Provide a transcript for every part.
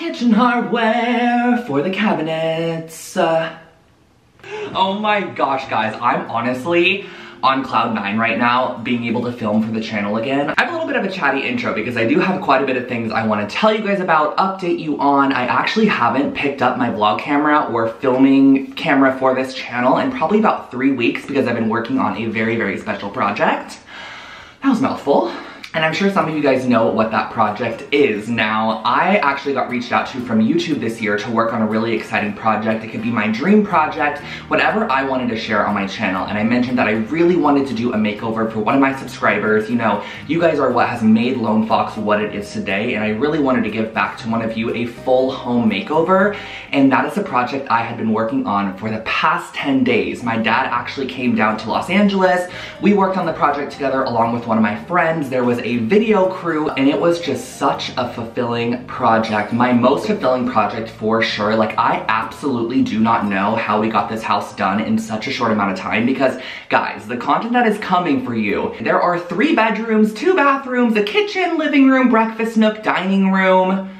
kitchen hardware for the cabinets. Uh, oh my gosh, guys, I'm honestly on cloud nine right now, being able to film for the channel again. I have a little bit of a chatty intro because I do have quite a bit of things I wanna tell you guys about, update you on. I actually haven't picked up my vlog camera or filming camera for this channel in probably about three weeks because I've been working on a very, very special project. That was mouthful. And I'm sure some of you guys know what that project is. Now, I actually got reached out to from YouTube this year to work on a really exciting project. It could be my dream project, whatever I wanted to share on my channel. And I mentioned that I really wanted to do a makeover for one of my subscribers. You know, you guys are what has made Lone Fox what it is today. And I really wanted to give back to one of you a full home makeover. And that is a project I had been working on for the past 10 days. My dad actually came down to Los Angeles. We worked on the project together along with one of my friends. There was a video crew and it was just such a fulfilling project. My most fulfilling project for sure. Like I absolutely do not know how we got this house done in such a short amount of time because guys, the content that is coming for you, there are three bedrooms, two bathrooms, a kitchen, living room, breakfast nook, dining room,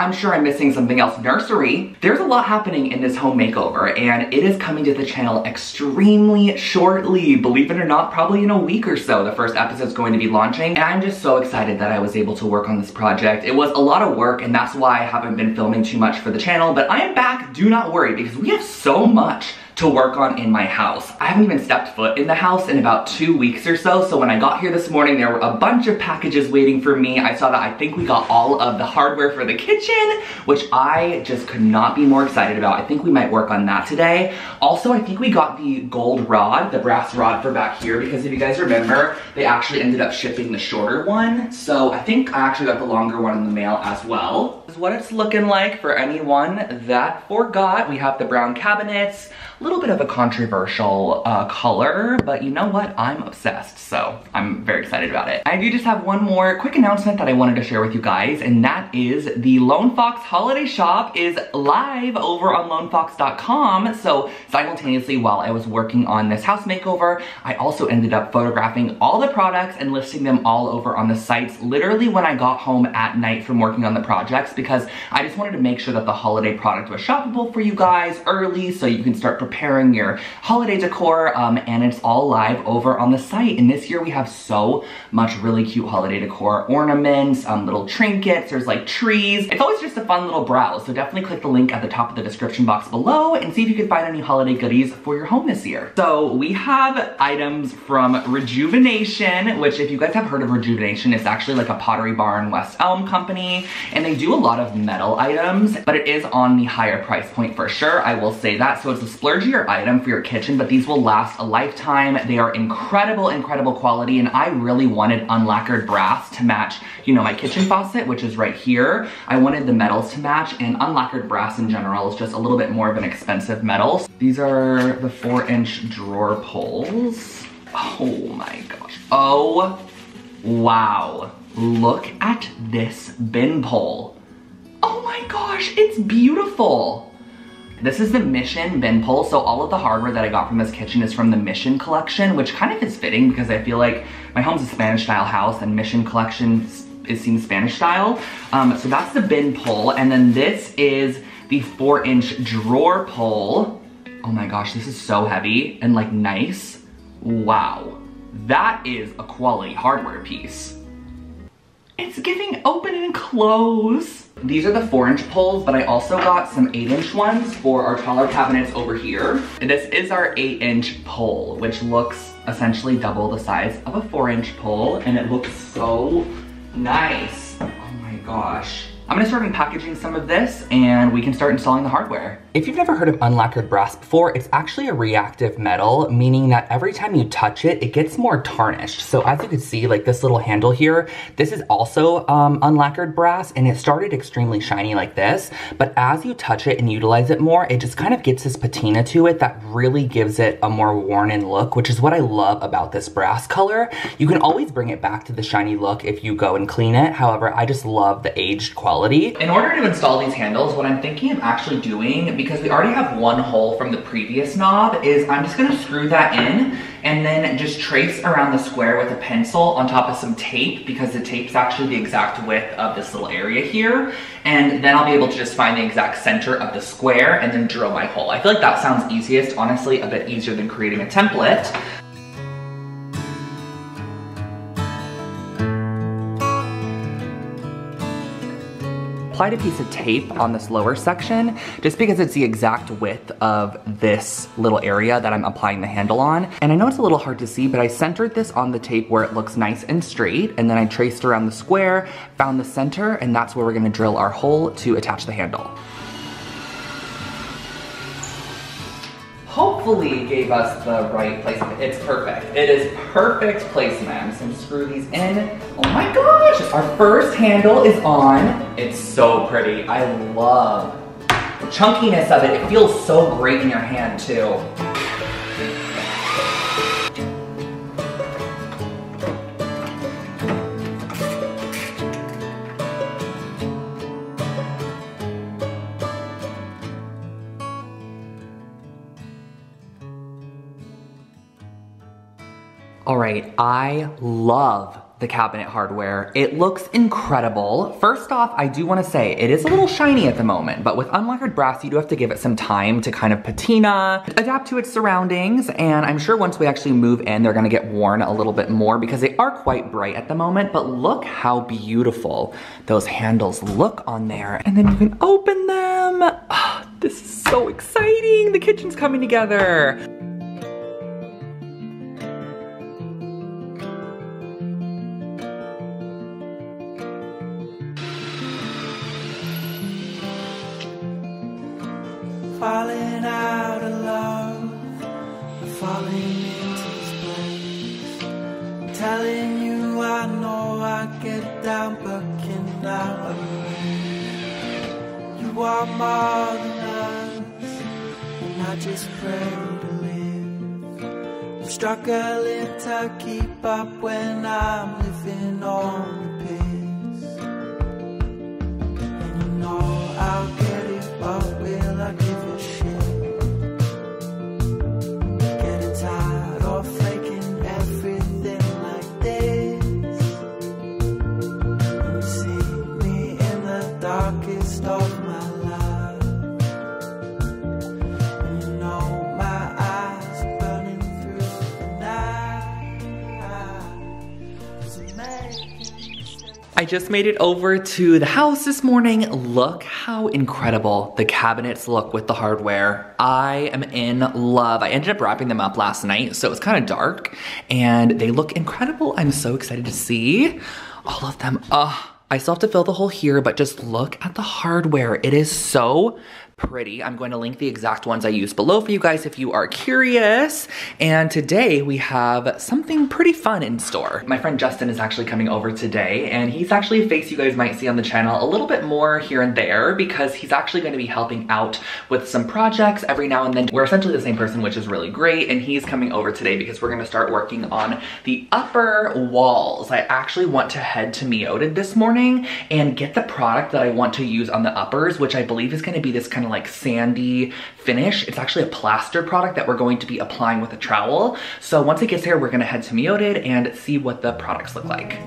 I'm sure I'm missing something else. Nursery. There's a lot happening in this home makeover and it is coming to the channel extremely shortly. Believe it or not, probably in a week or so, the first episode is going to be launching. And I'm just so excited that I was able to work on this project. It was a lot of work and that's why I haven't been filming too much for the channel, but I am back, do not worry, because we have so much to work on in my house. I haven't even stepped foot in the house in about two weeks or so, so when I got here this morning, there were a bunch of packages waiting for me. I saw that I think we got all of the hardware for the kitchen, which I just could not be more excited about. I think we might work on that today. Also, I think we got the gold rod, the brass rod for back here, because if you guys remember, they actually ended up shipping the shorter one. So I think I actually got the longer one in the mail as well. Is what it's looking like for anyone that forgot. We have the brown cabinets, a little bit of a controversial uh, color, but you know what? I'm obsessed, so I'm very excited about it. I do just have one more quick announcement that I wanted to share with you guys, and that is the Lone Fox Holiday Shop is live over on lonefox.com. So simultaneously while I was working on this house makeover, I also ended up photographing all the products and listing them all over on the sites literally when I got home at night from working on the projects because I just wanted to make sure that the holiday product was shoppable for you guys early so you can start preparing your holiday decor, um, and it's all live over on the site. And this year we have so much really cute holiday decor, ornaments, um, little trinkets, there's like trees. It's always just a fun little browse, so definitely click the link at the top of the description box below and see if you can find any holiday goodies for your home this year. So we have items from Rejuvenation, which if you guys have heard of Rejuvenation, it's actually like a Pottery Barn West Elm company, and they do a lot of metal items, but it is on the higher price point for sure, I will say that. So it's a splurgier item for your kitchen, but these will last a lifetime. They are incredible, incredible quality, and I really wanted unlacquered brass to match, you know, my kitchen faucet, which is right here. I wanted the metals to match, and unlacquered brass in general is just a little bit more of an expensive metal. These are the four inch drawer pulls. Oh my gosh. Oh, wow. Look at this bin pull. Oh my gosh, it's beautiful. This is the Mission bin pull, so all of the hardware that I got from this kitchen is from the Mission collection, which kind of is fitting because I feel like my home's a Spanish style house and Mission collection is seen Spanish style. Um, so that's the bin pull, and then this is the four inch drawer pull. Oh my gosh, this is so heavy and like nice. Wow, that is a quality hardware piece. It's giving open and close. These are the four inch poles, but I also got some eight inch ones for our taller cabinets over here. This is our eight inch pole, which looks essentially double the size of a four inch pole. And it looks so nice. Oh my gosh. I'm gonna start unpackaging some of this and we can start installing the hardware. If you've never heard of unlacquered brass before, it's actually a reactive metal, meaning that every time you touch it, it gets more tarnished. So as you can see, like this little handle here, this is also um, unlacquered brass and it started extremely shiny like this, but as you touch it and utilize it more, it just kind of gets this patina to it that really gives it a more worn in look, which is what I love about this brass color. You can always bring it back to the shiny look if you go and clean it. However, I just love the aged quality quality. In order to install these handles, what I'm thinking of actually doing, because we already have one hole from the previous knob, is I'm just gonna screw that in and then just trace around the square with a pencil on top of some tape because the tape's actually the exact width of this little area here. And then I'll be able to just find the exact center of the square and then drill my hole. I feel like that sounds easiest, honestly, a bit easier than creating a template. Applied a piece of tape on this lower section just because it's the exact width of this little area that I'm applying the handle on. And I know it's a little hard to see, but I centered this on the tape where it looks nice and straight. And then I traced around the square, found the center, and that's where we're gonna drill our hole to attach the handle. Hopefully gave us the right placement. It's perfect. It is perfect placement. I'm just gonna screw these in. Oh my gosh, our first handle is on. It's so pretty. I love the chunkiness of it. It feels so great in your hand too. Right, I love the cabinet hardware. It looks incredible. First off, I do wanna say, it is a little shiny at the moment, but with unlacquered brass, you do have to give it some time to kind of patina, adapt to its surroundings, and I'm sure once we actually move in, they're gonna get worn a little bit more because they are quite bright at the moment, but look how beautiful those handles look on there. And then you can open them. Oh, this is so exciting. The kitchen's coming together. Struggling to keep up when I'm living on the piss. Just made it over to the house this morning. Look how incredible the cabinets look with the hardware. I am in love. I ended up wrapping them up last night, so it was kind of dark, and they look incredible. I'm so excited to see all of them. Ugh. I still have to fill the hole here, but just look at the hardware. It is so pretty. I'm going to link the exact ones I use below for you guys if you are curious. And today we have something pretty fun in store. My friend Justin is actually coming over today and he's actually a face you guys might see on the channel a little bit more here and there because he's actually going to be helping out with some projects every now and then. We're essentially the same person, which is really great. And he's coming over today because we're going to start working on the upper walls. I actually want to head to Meoded this morning and get the product that I want to use on the uppers, which I believe is going to be this kind of like sandy finish. It's actually a plaster product that we're going to be applying with a trowel. So once it gets here, we're gonna head to Meoded and see what the products look like.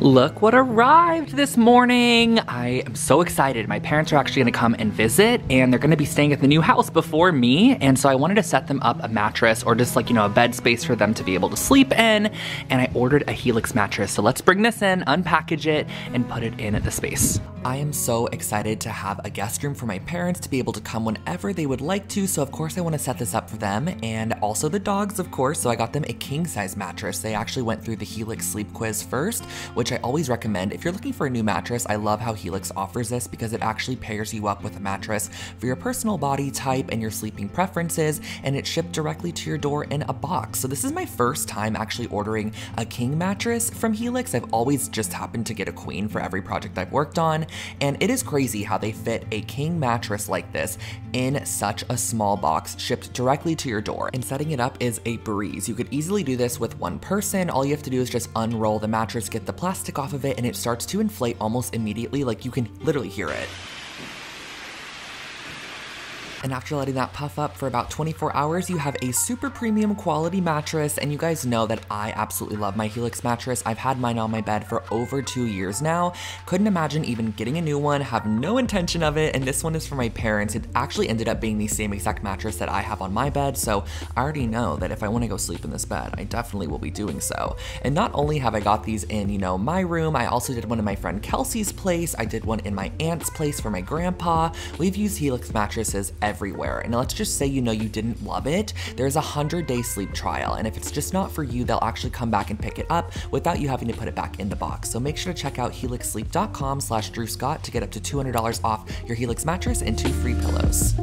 Look what arrived this morning. I am so excited. My parents are actually gonna come and visit and they're gonna be staying at the new house before me. And so I wanted to set them up a mattress or just like, you know, a bed space for them to be able to sleep in. And I ordered a Helix mattress. So let's bring this in, unpackage it, and put it in the space. I am so excited to have a guest room for my parents to be able to come whenever they would like to. So of course I wanna set this up for them and also the dogs, of course. So I got them a king size mattress. They actually went through the Helix sleep quiz first, which I always recommend. If you're looking for a new mattress, I love how Helix offers this because it actually pairs you up with a mattress for your personal body type and your sleeping preferences, and it's shipped directly to your door in a box. So this is my first time actually ordering a king mattress from Helix. I've always just happened to get a queen for every project I've worked on, and it is crazy how they fit a king mattress like this in such a small box shipped directly to your door. And setting it up is a breeze. You could easily do this with one person. All you have to do is just unroll the mattress, get the plastic plastic off of it and it starts to inflate almost immediately, like you can literally hear it. And after letting that puff up for about 24 hours, you have a super premium quality mattress. And you guys know that I absolutely love my Helix mattress. I've had mine on my bed for over two years now. Couldn't imagine even getting a new one, have no intention of it. And this one is for my parents. It actually ended up being the same exact mattress that I have on my bed. So I already know that if I wanna go sleep in this bed, I definitely will be doing so. And not only have I got these in, you know, my room, I also did one in my friend Kelsey's place. I did one in my aunt's place for my grandpa. We've used Helix mattresses every everywhere. And let's just say you know you didn't love it, there's a 100 day sleep trial. And if it's just not for you, they'll actually come back and pick it up without you having to put it back in the box. So make sure to check out helixsleep.com slash Drew Scott to get up to $200 off your Helix mattress and two free pillows.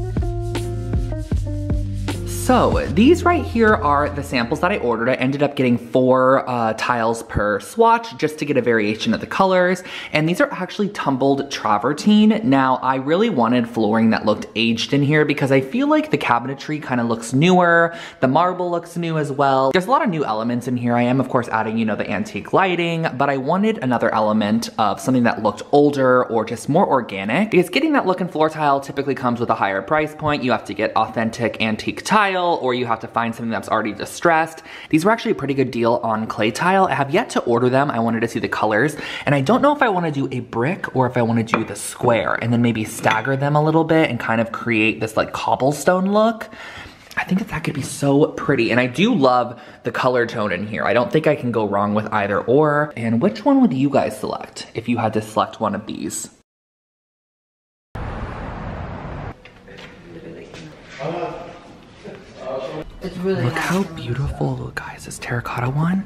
So these right here are the samples that I ordered. I ended up getting four uh, tiles per swatch just to get a variation of the colors. And these are actually tumbled travertine. Now I really wanted flooring that looked aged in here because I feel like the cabinetry kind of looks newer. The marble looks new as well. There's a lot of new elements in here. I am of course adding, you know, the antique lighting, but I wanted another element of something that looked older or just more organic because getting that look in floor tile typically comes with a higher price point. You have to get authentic antique tile tile or you have to find something that's already distressed. These were actually a pretty good deal on clay tile. I have yet to order them. I wanted to see the colors and I don't know if I wanna do a brick or if I wanna do the square and then maybe stagger them a little bit and kind of create this like cobblestone look. I think that that could be so pretty. And I do love the color tone in here. I don't think I can go wrong with either or. And which one would you guys select if you had to select one of these? Really Look nice. how beautiful, guys, this terracotta one.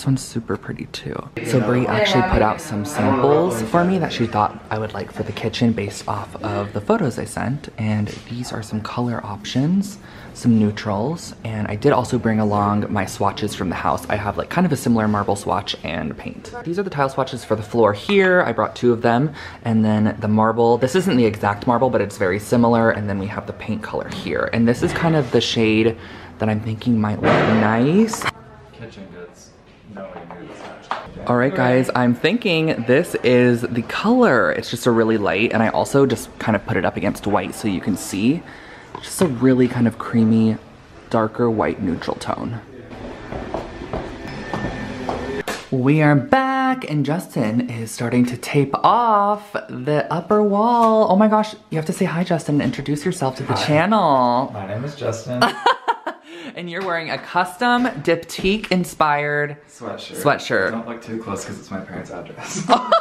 This one's super pretty too. So Brie actually put out some samples for me that she thought I would like for the kitchen based off of the photos I sent. And these are some color options, some neutrals. And I did also bring along my swatches from the house. I have like kind of a similar marble swatch and paint. These are the tile swatches for the floor here. I brought two of them. And then the marble, this isn't the exact marble, but it's very similar. And then we have the paint color here. And this is kind of the shade that I'm thinking might look nice. kitchen All right, guys, I'm thinking this is the color. It's just a really light, and I also just kind of put it up against white so you can see. Just a really kind of creamy, darker white neutral tone. We are back, and Justin is starting to tape off the upper wall. Oh my gosh, you have to say hi, Justin, and introduce yourself to the Hi. channel. My name is Justin. And you're wearing a custom Diptyque inspired Sweatshirt. Sweatshirt. Don't look too close because it's my parents' address.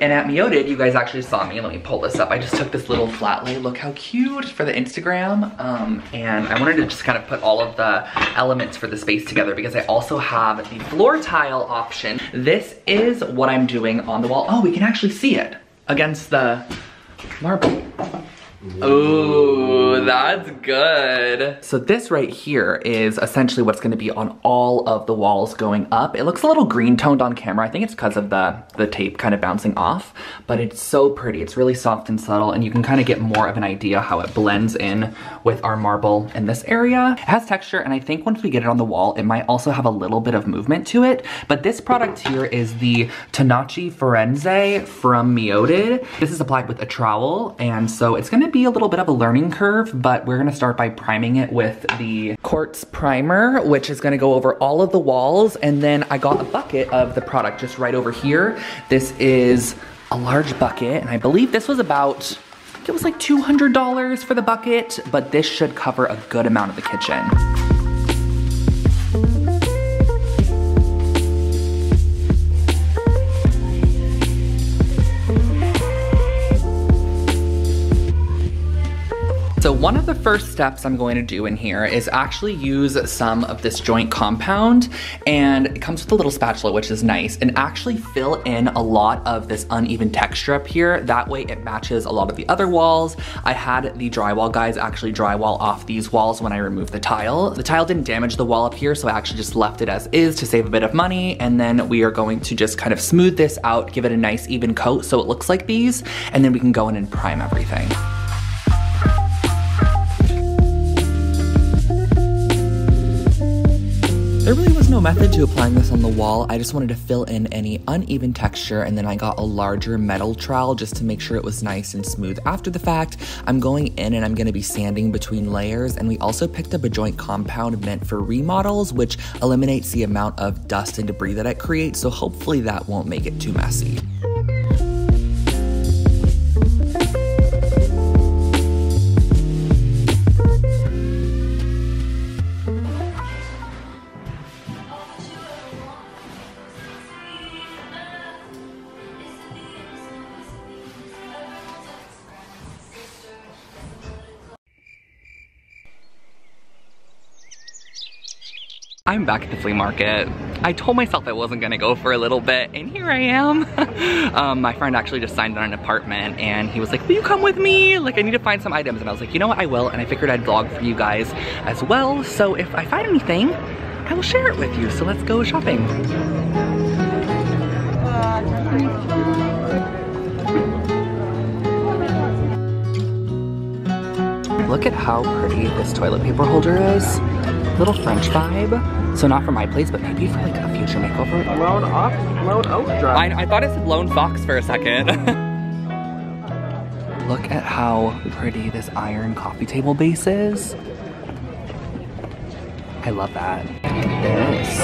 And at Meoded, you guys actually saw me. Let me pull this up. I just took this little flat lay. Look how cute for the Instagram. Um, and I wanted to just kind of put all of the elements for the space together because I also have the floor tile option. This is what I'm doing on the wall. Oh, we can actually see it against the marble. Ooh, that's good. So this right here is essentially what's gonna be on all of the walls going up. It looks a little green toned on camera. I think it's because of the, the tape kind of bouncing off, but it's so pretty. It's really soft and subtle and you can kind of get more of an idea how it blends in with our marble in this area. It has texture and I think once we get it on the wall, it might also have a little bit of movement to it. But this product here is the Tanachi Forense from Meoded. This is applied with a trowel and so it's gonna be a little bit of a learning curve, but we're gonna start by priming it with the Quartz Primer, which is gonna go over all of the walls. And then I got a bucket of the product just right over here. This is a large bucket, and I believe this was about, it was like $200 for the bucket, but this should cover a good amount of the kitchen. One of the first steps I'm going to do in here is actually use some of this joint compound and it comes with a little spatula which is nice and actually fill in a lot of this uneven texture up here. That way it matches a lot of the other walls. I had the drywall guys actually drywall off these walls when I removed the tile. The tile didn't damage the wall up here so I actually just left it as is to save a bit of money and then we are going to just kind of smooth this out, give it a nice even coat so it looks like these and then we can go in and prime everything. No method to applying this on the wall. I just wanted to fill in any uneven texture and then I got a larger metal trowel just to make sure it was nice and smooth after the fact. I'm going in and I'm gonna be sanding between layers and we also picked up a joint compound meant for remodels which eliminates the amount of dust and debris that it creates so hopefully that won't make it too messy. Back at the flea market. I told myself I wasn't gonna go for a little bit, and here I am. um, my friend actually just signed on an apartment, and he was like, will you come with me? Like, I need to find some items. And I was like, you know what, I will. And I figured I'd vlog for you guys as well. So if I find anything, I will share it with you. So let's go shopping. Look at how pretty this toilet paper holder is. Little French vibe. So not for my place, but maybe for like a future makeover. Lone off, lone oak drive. I, I thought it said Lone Fox for a second. Look at how pretty this iron coffee table base is. I love that. This.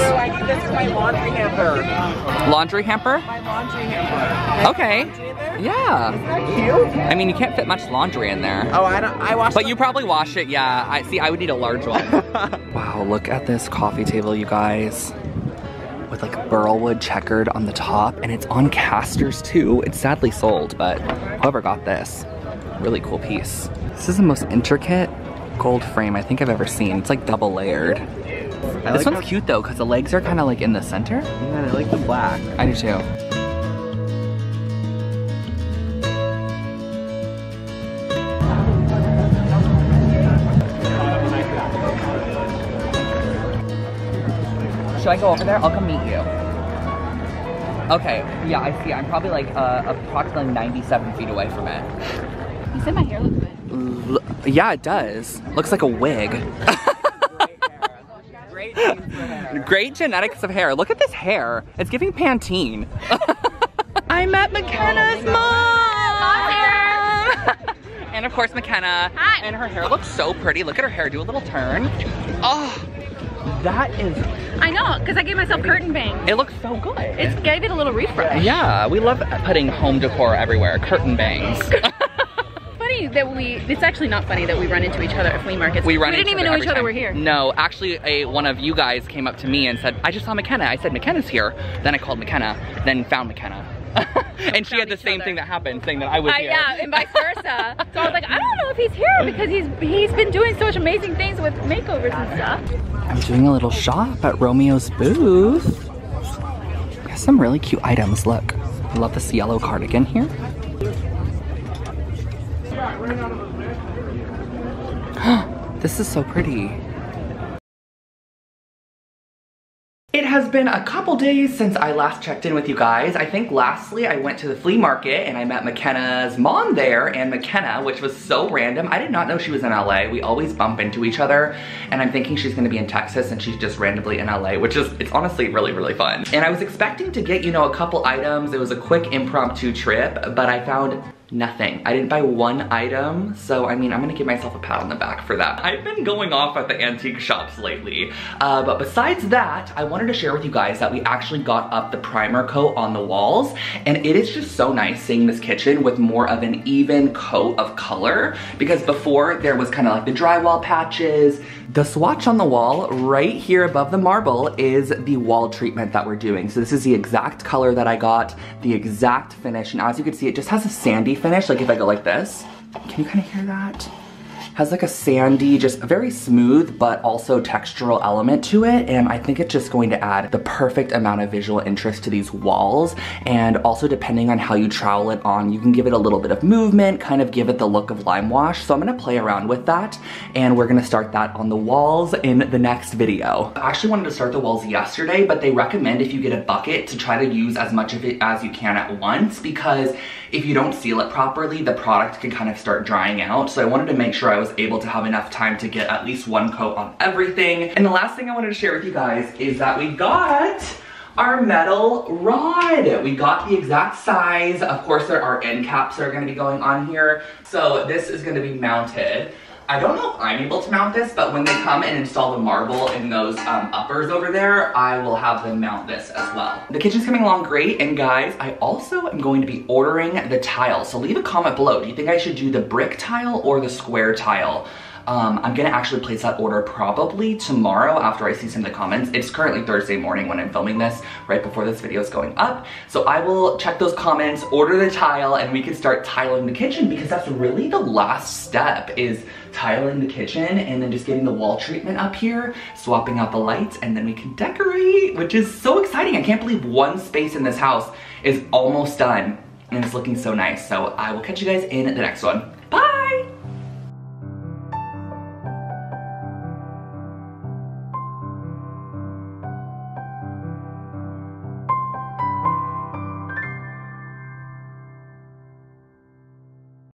this is my laundry hamper. Laundry hamper? My laundry hamper. Okay. Yeah. Isn't that cute? I mean, you can't fit much laundry in there. Oh, I don't. I washed. But you probably wash it, yeah. I see. I would need a large one. wow, look at this coffee table, you guys, with like burlwood checkered on the top, and it's on casters too. It's sadly sold, but whoever got this, really cool piece. This is the most intricate gold frame I think I've ever seen. It's like double layered. I this like one's cute though, because the legs are kind of like in the center. Yeah, I like the black. I do too. Should I go over there? I'll come meet you. Okay, yeah, I see. I'm probably like uh, approximately 97 feet away from it. You said my hair looks good. L- yeah, it does. Looks like a wig. Great genes hair. Great genetics of hair. Look at this hair. It's giving Pantene. I met McKenna's mom. and of course McKenna. Hi. And her hair looks so pretty. Look at her hair. Do a little turn. Oh, that is. I know, because I gave myself curtain bangs. It looks so good. It gave it a little refresh. yeah, we love putting home decor everywhere. Curtain bangs. Funny that we, it's actually not funny that we run into each other at flea markets. We run didn't each even know each other time. were here. No, actually, a, one of you guys came up to me and said, I just saw McKenna. I said, McKenna's here. Then I called McKenna, then found McKenna. and she had the same other. thing that happened, saying that I was Uh, here. yeah, and vice versa. so I was like, I don't know if he's here because he's he's been doing such amazing things with makeovers and stuff. I'm doing a little shop at Romeo's booth. Has some really cute items, look. I love this yellow cardigan here. this is so pretty. It has been a couple days since I last checked in with you guys. I think lastly I went to the flea market and I met McKenna's mom there and McKenna, which was so random. I did not know she was in LA. We always bump into each other and I'm thinking she's gonna be in Texas and she's just randomly in LA, which is, it's honestly really, really fun. And I was expecting to get, you know, a couple items. It was a quick impromptu trip, but I found nothing. I didn't buy one item, so I mean, I'm gonna give myself a pat on the back for that. I've been going off at the antique shops lately, uh, but besides that, I wanted to share with you guys that we actually got up the primer coat on the walls, and it is just so nice seeing this kitchen with more of an even coat of color, because before there was kind of like the drywall patches. The swatch on the wall right here above the marble is the wall treatment that we're doing. So this is the exact color that I got, the exact finish, and as you can see, it just has a sandy finish, like if I go like this. Can you kind of hear that? Has like a sandy, just very smooth, but also textural element to it. And I think it's just going to add the perfect amount of visual interest to these walls. And also depending on how you trowel it on, you can give it a little bit of movement, kind of give it the look of lime wash. So I'm gonna play around with that. And we're gonna start that on the walls in the next video. I actually wanted to start the walls yesterday, but they recommend if you get a bucket to try to use as much of it as you can at once because if you don't seal it properly, the product can kind of start drying out. So I wanted to make sure I was able to have enough time to get at least one coat on everything. And the last thing I wanted to share with you guys is that we got our metal rod. We got the exact size. Of course, there are end caps that are gonna be going on here. So this is gonna be mounted. I don't know if I'm able to mount this, but when they come and install the marble in those um, uppers over there, I will have them mount this as well. The kitchen's coming along great, and guys, I also am going to be ordering the tile. So leave a comment below. Do you think I should do the brick tile or the square tile? Um, I'm gonna actually place that order probably tomorrow after I see some of the comments. It's currently Thursday morning when I'm filming this, right before this video is going up. So I will check those comments, order the tile, and we can start tiling the kitchen because that's really the last step is tiling the kitchen and then just getting the wall treatment up here, swapping out the lights, and then we can decorate, which is so exciting. I can't believe one space in this house is almost done and it's looking so nice. So I will catch you guys in the next one.